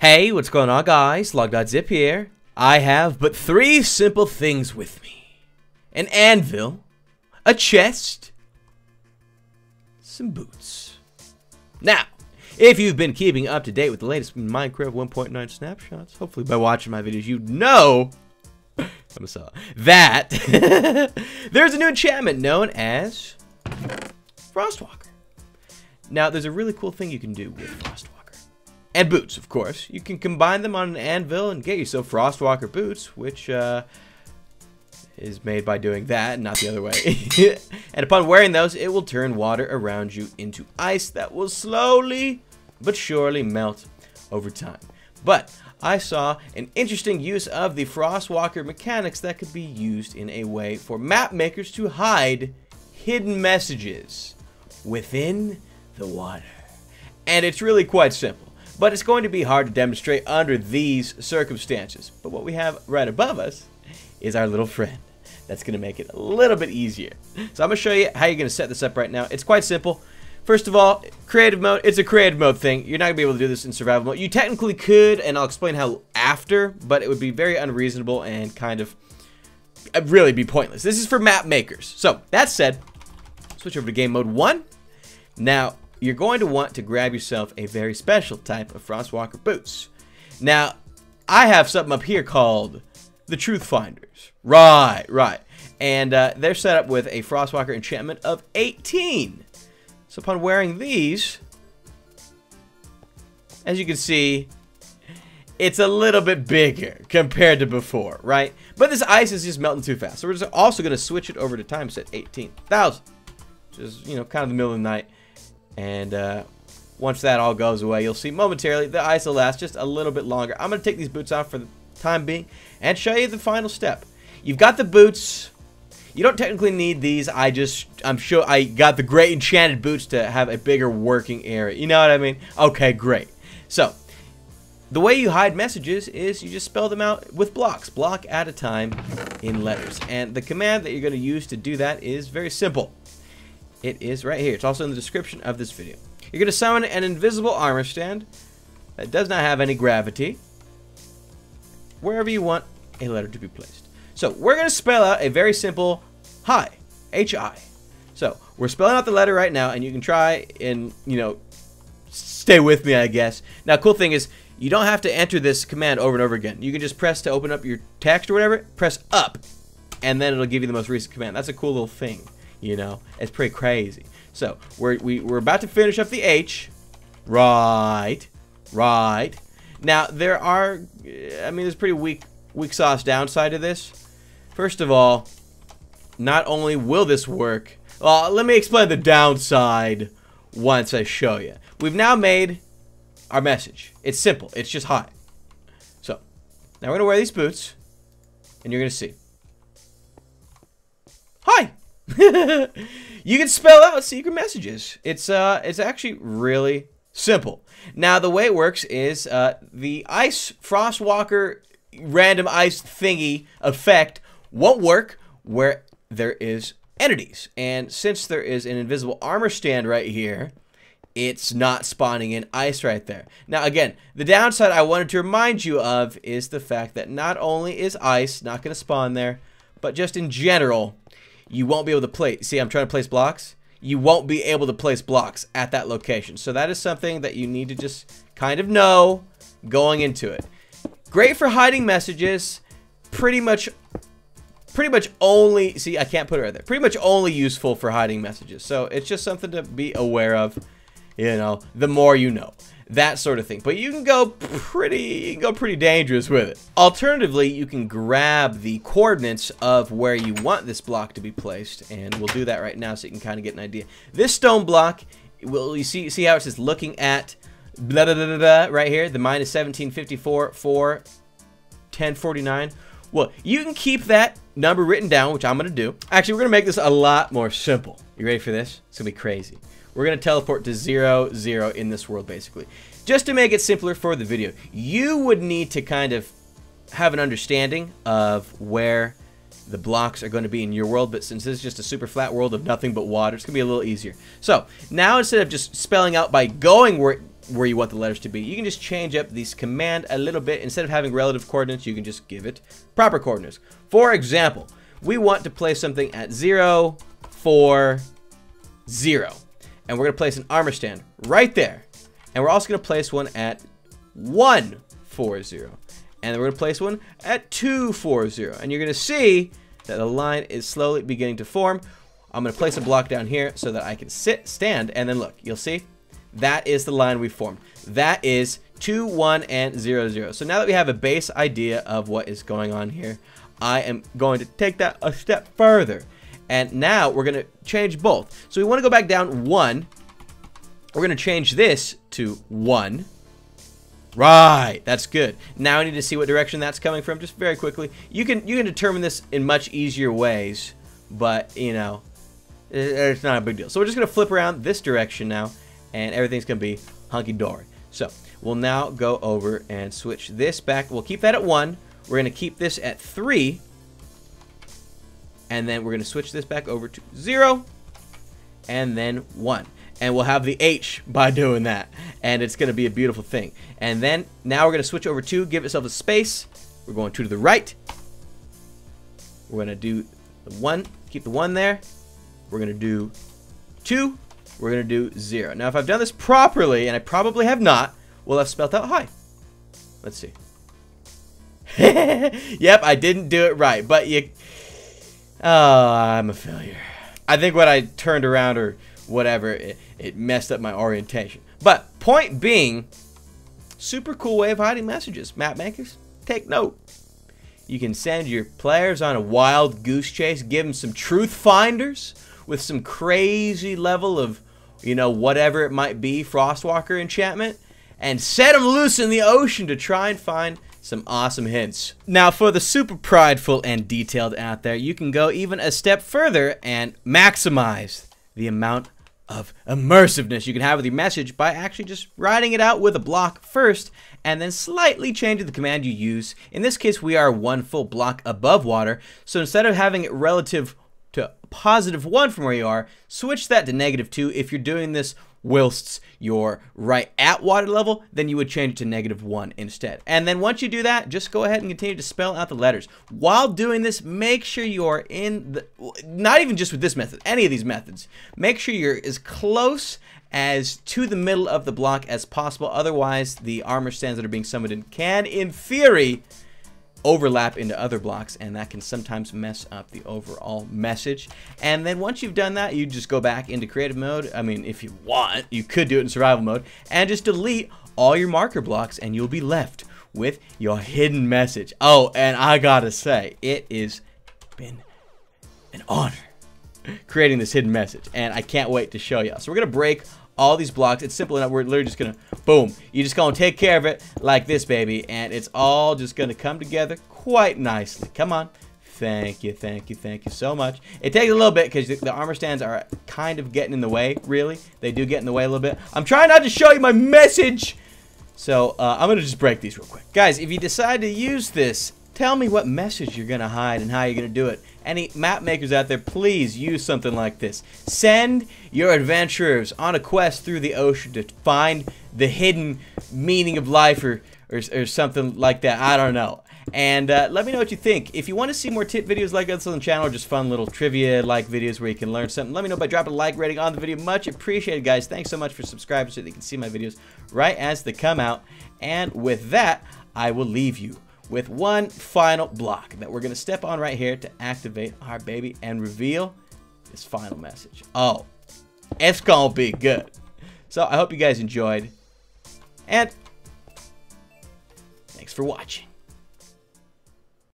Hey, what's going on guys? Log.zip here. I have but three simple things with me. An anvil, a chest, some boots. Now, if you've been keeping up to date with the latest Minecraft 1.9 snapshots, hopefully by watching my videos, you know that there's a new enchantment known as Frostwalker. Now, there's a really cool thing you can do with Frostwalker. And boots, of course. You can combine them on an anvil and get yourself Frostwalker boots, which uh, is made by doing that, not the other way. and upon wearing those, it will turn water around you into ice that will slowly but surely melt over time. But I saw an interesting use of the Frostwalker mechanics that could be used in a way for map makers to hide hidden messages within the water. And it's really quite simple. But it's going to be hard to demonstrate under these circumstances. But what we have right above us is our little friend. That's going to make it a little bit easier. So I'm going to show you how you're going to set this up right now. It's quite simple. First of all, creative mode, it's a creative mode thing. You're not going to be able to do this in survival mode. You technically could, and I'll explain how after, but it would be very unreasonable and kind of uh, really be pointless. This is for map makers. So, that said, switch over to game mode 1. Now, you're going to want to grab yourself a very special type of Frostwalker boots. Now, I have something up here called the Truth Finders. Right, right. And uh, they're set up with a Frostwalker enchantment of 18. So upon wearing these, as you can see, it's a little bit bigger compared to before, right? But this ice is just melting too fast. So we're just also going to switch it over to time set 18,000. Which is, you know, kind of the middle of the night. And uh, once that all goes away, you'll see momentarily the ice will last just a little bit longer. I'm going to take these boots off for the time being and show you the final step. You've got the boots. You don't technically need these. I just, I'm sure I got the great enchanted boots to have a bigger working area. You know what I mean? Okay, great. So, the way you hide messages is you just spell them out with blocks, block at a time in letters. And the command that you're going to use to do that is very simple. It is right here. It's also in the description of this video. You're going to summon an invisible armor stand that does not have any gravity wherever you want a letter to be placed. So we're going to spell out a very simple hi, H-I. So we're spelling out the letter right now, and you can try and, you know, stay with me, I guess. Now, cool thing is, you don't have to enter this command over and over again. You can just press to open up your text or whatever, press up, and then it'll give you the most recent command. That's a cool little thing. You know, it's pretty crazy. So we're we, we're about to finish up the H. Right, right. Now there are, I mean, there's pretty weak weak sauce downside to this. First of all, not only will this work, well, let me explain the downside once I show you. We've now made our message. It's simple. It's just hi. So now we're gonna wear these boots, and you're gonna see. Hi. you can spell out secret messages. It's uh, it's actually really simple. Now the way it works is uh, the ice frostwalker random ice thingy effect won't work where there is entities. And since there is an invisible armor stand right here, it's not spawning in ice right there. Now again, the downside I wanted to remind you of is the fact that not only is ice not going to spawn there, but just in general, you won't be able to place. See, I'm trying to place blocks. You won't be able to place blocks at that location. So that is something that you need to just kind of know going into it. Great for hiding messages. Pretty much, pretty much only, see, I can't put it right there. Pretty much only useful for hiding messages. So it's just something to be aware of. You know, the more you know that sort of thing. But you can go pretty, can go pretty dangerous with it. Alternatively, you can grab the coordinates of where you want this block to be placed, and we'll do that right now so you can kind of get an idea. This stone block, will you see see how it says looking at blah, blah, blah, blah, right here, the minus 1754 for 1049. Well, you can keep that number written down, which I'm going to do. Actually, we're going to make this a lot more simple. You ready for this? It's going to be crazy. We're going to teleport to 0, 0 in this world, basically. Just to make it simpler for the video, you would need to kind of have an understanding of where the blocks are going to be in your world, but since this is just a super flat world of nothing but water, it's going to be a little easier. So, now instead of just spelling out by going where where you want the letters to be. You can just change up this command a little bit. Instead of having relative coordinates, you can just give it proper coordinates. For example, we want to place something at 0, 4, 0. And we're going to place an armor stand right there. And we're also going to place one at 1, 4, 0. And then we're going to place one at 2, 4, 0. And you're going to see that the line is slowly beginning to form. I'm going to place a block down here so that I can sit, stand, and then look, you'll see that is the line we formed. That is 2, 1, and 0, 0. So now that we have a base idea of what is going on here, I am going to take that a step further. And now we're going to change both. So we want to go back down 1. We're going to change this to 1. Right, that's good. Now I need to see what direction that's coming from just very quickly. You can you can determine this in much easier ways, but you know, it's not a big deal. So we're just going to flip around this direction now and everything's going to be hunky-dory. So we'll now go over and switch this back. We'll keep that at 1. We're going to keep this at 3. And then we're going to switch this back over to 0. And then 1. And we'll have the H by doing that. And it's going to be a beautiful thing. And then now we're going to switch over 2. Give itself a space. We're going 2 to the right. We're going to do the 1. Keep the 1 there. We're going to do 2 we're going to do 0. Now, if I've done this properly, and I probably have not, we'll have spelled out hi. Let's see. yep, I didn't do it right, but you... Oh, I'm a failure. I think when I turned around or whatever, it, it messed up my orientation. But point being, super cool way of hiding messages. Map makers, take note. You can send your players on a wild goose chase, give them some truth finders with some crazy level of you know, whatever it might be, Frostwalker enchantment, and set them loose in the ocean to try and find some awesome hints. Now, for the super prideful and detailed out there, you can go even a step further and maximize the amount of immersiveness you can have with your message by actually just writing it out with a block first and then slightly changing the command you use. In this case, we are one full block above water, so instead of having it relative to positive 1 from where you are, switch that to negative 2. If you're doing this whilst you're right at water level, then you would change it to negative 1 instead. And then once you do that, just go ahead and continue to spell out the letters. While doing this, make sure you're in the, not even just with this method, any of these methods, make sure you're as close as to the middle of the block as possible. Otherwise, the armor stands that are being summoned in can, in theory, overlap into other blocks and that can sometimes mess up the overall message. And then once you've done that you just go back into creative mode. I mean if you want you could do it in survival mode. And just delete all your marker blocks and you'll be left with your hidden message. Oh and I gotta say it is been an honor creating this hidden message and I can't wait to show you so we're gonna break all these blocks. It's simple enough. We're literally just going to, boom. You're just going to take care of it like this, baby. And it's all just going to come together quite nicely. Come on. Thank you, thank you, thank you so much. It takes a little bit because the, the, armor stands are kind of getting in the way, really. They do get in the way a little bit. I'm trying not to show you my message. So uh, I'm going to just break these real quick. Guys, if you decide to use this, tell me what message you're going to hide and how you're going to do it. Any map makers out there, please use something like this. Send your adventurers on a quest through the ocean to find the hidden meaning of life or, or, or something like that. I don't know. And uh, let me know what you think. If you want to see more tip videos like this on the channel or just fun little trivia-like videos where you can learn something, let me know by dropping a like rating on the video. Much appreciated, guys. Thanks so much for subscribing so that you can see my videos right as they come out. And with that, I will leave you with one final block that we're going to step on right here to activate our baby and reveal this final message. Oh, it's going to be good. So I hope you guys enjoyed. And thanks for watching.